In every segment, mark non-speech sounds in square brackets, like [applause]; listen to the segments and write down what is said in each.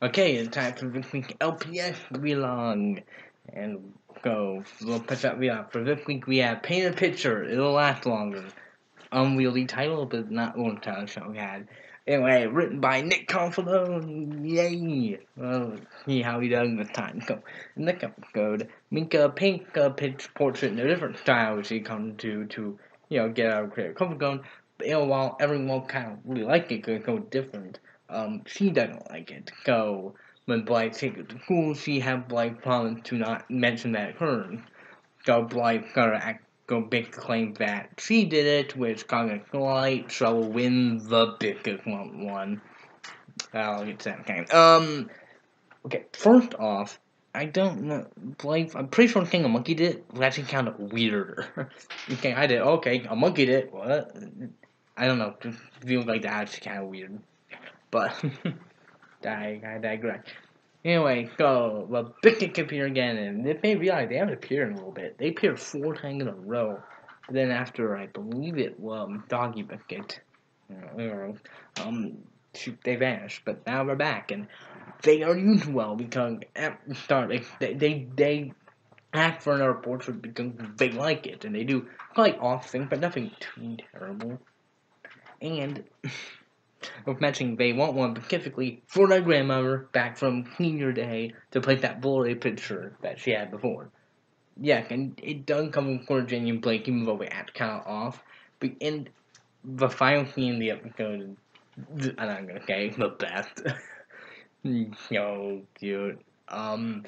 Okay, it's time for this week's LPS vlog. And go. We'll put that vlog. For this week, we have Paint a Picture. It'll last longer. Unwieldy title, but not one title show we had. Anyway, written by Nick Confalone. Yay! Well, see how he does this time. Go. In the code, Minka paint a portrait in a different style, which he comes to, to, you know, get out of creative comfort zone. But, you know, while everyone kind of really like it, because it's so different um, she doesn't like it. So when Blythe takes it to school, she had Blythe promise to not mention that occurred. So Blythe gotta act, go big claim that she did it, which caused a slight trouble win the biggest one. I'll get to that game. Um, okay, first off, I don't know, Blythe, I'm pretty sure thing a monkey did was actually kind of weirder. [laughs] okay, I did, okay, a monkey did, what? I don't know, just feels like that's kind of weird. But [laughs] I, I digress. Anyway, so the Biskit appear again, and they may realize they haven't appeared in a little bit. They appeared four times in a row. But then after, I believe it was um, Doggy you know, um, they vanished. But now they're back, and they are used well because at start they they they act for another portrait because they like it, and they do quite off things, but nothing too terrible. And [laughs] of mentioning they want one specifically for their grandmother back from senior day to play that blurry picture that she had before. Yeah, and it does come with Virginia Blake, even though they act kind of off. But in the final scene in the episode, I'm not gonna say the best. [laughs] no, dude. Um,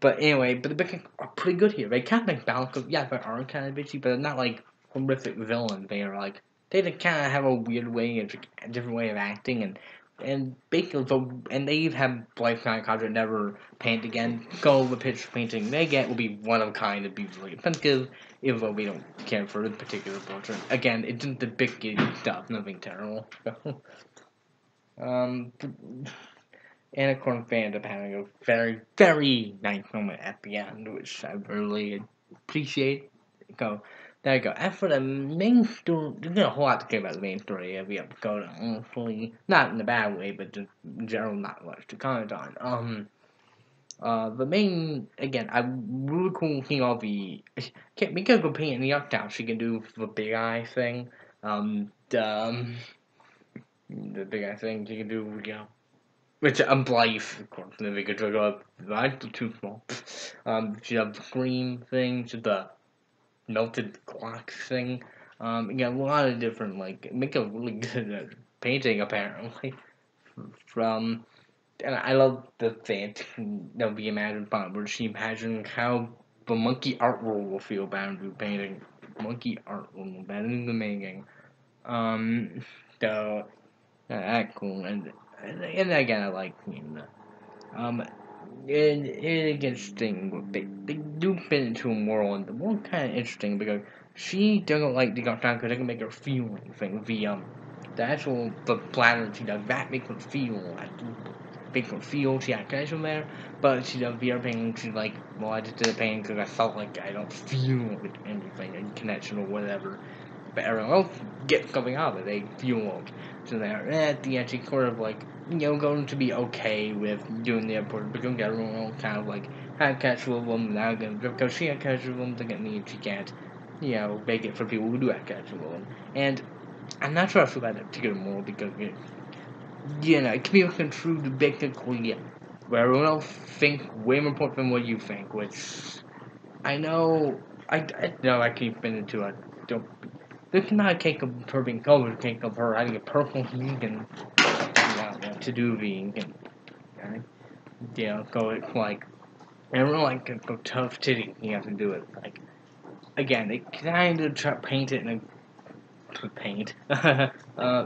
but anyway, but the Biskits are pretty good here. They kind of make balance. Yeah, they are kind of bitchy, but they're not like horrific villains. They are like they kind of have a weird way, a different way of acting, and and basically, and they have Blythe Contract never paint again. Go the picture painting they get will be one of a kind and be really offensive, even though we don't care for the particular portrait. Again, it's not the big stuff, nothing terrible. [laughs] um, of they end up having a very, very nice moment at the end, which I really appreciate. Go. There you go. As for the main story, there's not a whole lot to say about the main story of the episode, honestly. Not in a bad way, but just in general, not much to comment on. Um, uh, the main, again, I really cool seeing all the, because we're painting the Yuck she can do the big eye thing. Um, the, um, the big eye thing she can do, you know, which I'm Blythe, of course, the bigger trigger up, right, too small. Um, she has the scream thing, she the melted clock thing. Um, you got a lot of different like make a really [laughs] good uh, painting apparently from. And I love the thing [laughs] that we imagined font where she imagined how the monkey art world will feel about do painting. Monkey art world, that is amazing. Um, so that cool and, and and again I like you know, um it, it interesting. They, they do fit into a moral, and the world kind of interesting because she doesn't like the Dark because it can make her feel anything. The the actual the platter she does that makes her feel like makes her feel she had connection there. But she does VR painting. She's like, well, I just did a painting because I felt like I don't feel anything, in connection or whatever. But everyone else gets something out of it. They feel it. So they're at the end, she's sort of like you know, going to be okay with doing the airport because everyone will kind of like have casual them now because she had casual them doesn't mean she can't, you know, make it for people who do have casual them. And I'm not sure I feel about that particular more because it, you know, it can be construed to basically where everyone else think way more important than what you think, which I know I, I know I keep been into a don't this a cake of her being covered, cake of her having a personal [laughs] vegan to do vegan. Okay? You know, go like everyone like go tough titty. You have to do it like again. They kind of try paint it in a paint [laughs] uh,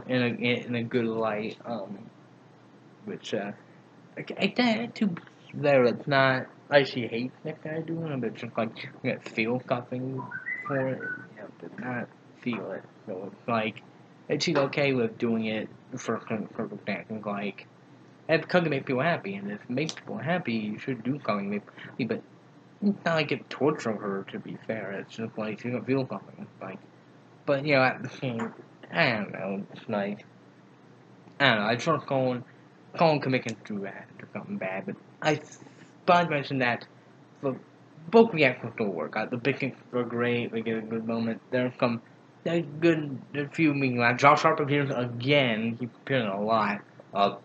in a in a good light. Um, which uh, I, I to there. It's not like she hates that guy doing it, but just like you feel something for it. You know, but not feel it. So it's like she's okay with doing it for circumstances like if cooking make people happy, and if it makes people happy, you should do cooking make happy, but it's not like it torture her to be fair, it's just like she don't feel something. Like but you know, at the same I don't know, it's like I don't know, I start going Colin can make it through that or something bad, but I thought I mentioned that the both reactions will work out. The picking were great, we get a good moment. There come a good a few mean like Josh Sharp appears again, he appears a lot. Uh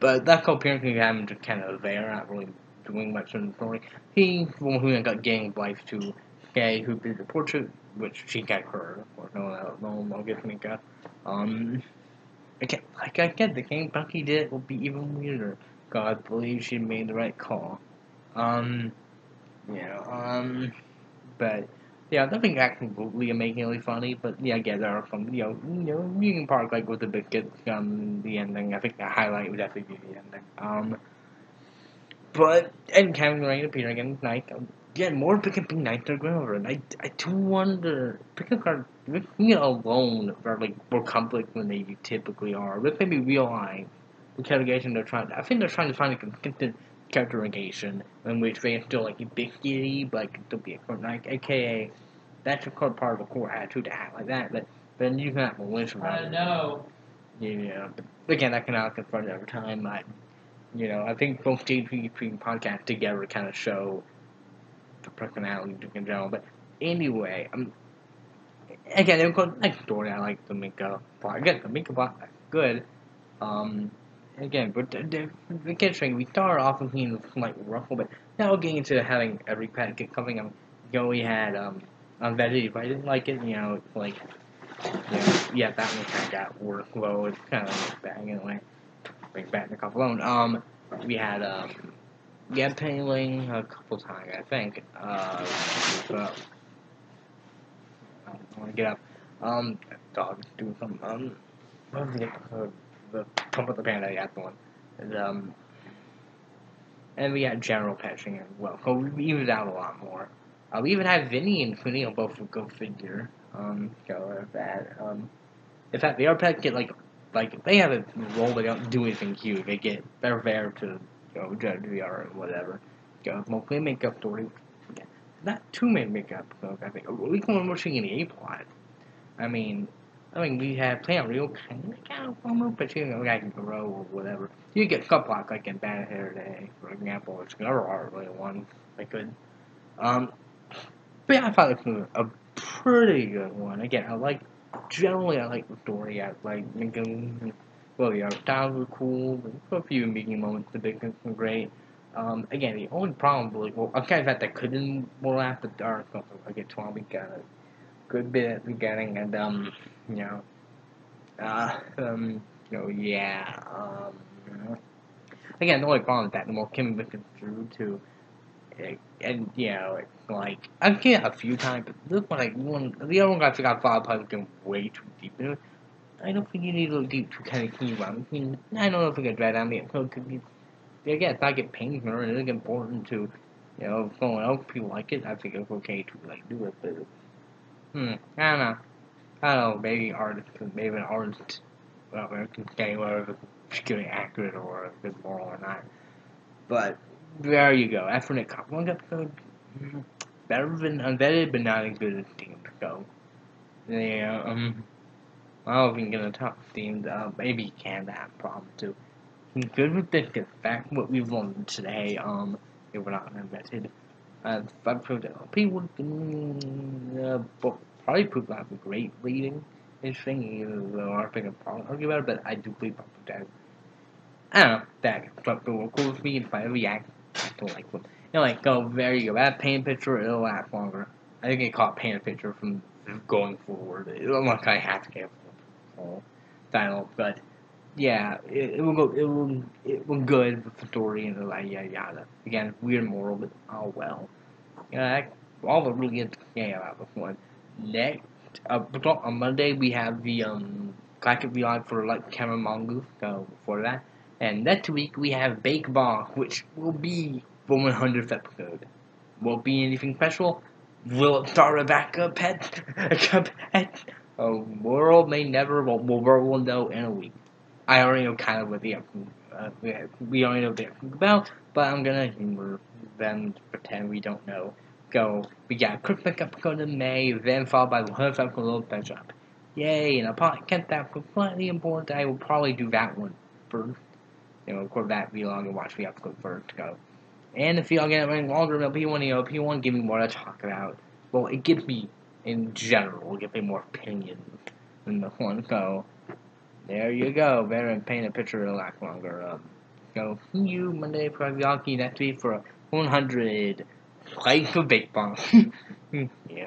but that co-appearance he had just kind of there, not really doing much in the story. He one who got gang life to Gay who did the portrait, which she got her, or no, no, no, get Minka. Um, again, like I get the game Bucky did will be even weirder. God believes she made the right call. Um, yeah, um, but yeah, nothing absolutely amazingly funny, but yeah, again, there are some, you know, you know, can park like with the big kids, um, the ending. I think the highlight would definitely be the ending. Um, but and Kevin Rain appearing again tonight. Um, yeah, more pick and pink are going over, and I, I do wonder pick and card making it alone are like more complex than they typically are. But maybe realize the interrogation they're trying. I think they're trying to find a consistent characterization in which they instill like ubiquity, but like still be a core, like AKA that's a core part of a core attitude to act like that. But then you can have malicious. I know. Yeah, but again, that can all confront every time. I, you know, I think both JP podcast together kind of show the personality in general. But anyway, um, again, it was like story. I like the Minka plot. Again, the Minka plot good. Um, again, but the, the. We started off with being like ruffle, but now we're getting into having every pet get coming. Um, you know, we had um, unvetted. If I didn't like it, you know, like, you know, yeah, that one kind of got workload. It's kind of like bang anyway. Bring back the couple alone. Um, we had um yeah, Paling a couple times, I think. Uh, but I want to get up. Um, dog doing some um, what was the episode? The Pump Up the Panda, yeah, the one. And, um, and we had general patching as well. So we evened out a lot more. Uh, we even had Vinnie and Sunil both go figure. Um, go that. Um, in fact, the RPEG get like, like they have a role, they don't do anything huge. They get they're there to go judge VR or whatever. Go mostly makeup story. Yeah. Not too many makeup so I think at least one watching in the A plot. I mean I mean we have Planet Real kind of kind of formal, but you know guy can grow or whatever. You get subplots like in Bad Hair Day, for example, which never are really one I could. Um but yeah, I thought it was a pretty good one. Again, I like generally I like the story. I like making well, the art styles were cool. A few meeting moments, the big were great. Um, again, the only problem, like, well, thought that couldn't more after dark. So I get 12, we got good bit at the beginning, and, um, you know, uh, um, you know, yeah, um, again, the only problem with that, the more Kim Vickers through to, and, you know, it's like, I've seen it a few times, but this one, like, one, the other one got, to got five puzzles going way too deep into it. I don't think you need to go deep to kind of continue on. I mean, I don't know if we can drag down the episode because yeah, again, it's not get paid for it. It's important to, you know, someone else people like it, I think it's okay to like do it. But hmm, I don't know. I don't know. Maybe artist, maybe an artist, well, can say whether it's getting accurate or if it's moral or not. But there you go. After Nick Cop, one episode, hmm, better than unvetted, but not as good as Team. So, yeah, um. I don't know if you can get a top themed, uh, maybe you can have a problem too. Good with this, fact, what we've learned today, um, if we're not uh, I've proved that people would, uh, probably proved that a great reading. Interesting, I can probably argue about it, but I do believe that. I don't know, that, but the cool with me, if I react, I don't like them. You know, like, oh, there you go, that paint picture, it'll last longer. I think it caught paint picture from going forward. Kind of have to get whole title, but yeah, it, it will go. It will. It will good with the story and the like yada yada. Again, weird moral, but oh well. Yeah, all the really good yeah about this one. Next, uh, on Monday we have the um classic vlog for like Cameron Mongoose. So before that, and next week we have Bake Ball, which will be the 100th episode. Won't be anything special. Will it start a backup pet? A pet? A world may never, well, will know in a week. I already know kind of what the uh, we already know they're about, but I'm gonna humor them pretend we don't know. Go, we got Christmas episode in May, then followed by the 100th episode of Bench Up. Yay, and a podcast that slightly important, I will probably do that one first. you know, record that vlog and watch the episode first. Go. And if y'all get running longer, if you want to give me more to talk about, well, it gives me, in general, it gives me more opinion than the one. So, there you go. Better paint a picture to last longer. Um, go, you Monday for Yaki next week for 100 play for baseball. [laughs] yeah.